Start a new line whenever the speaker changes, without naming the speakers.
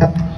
Yep.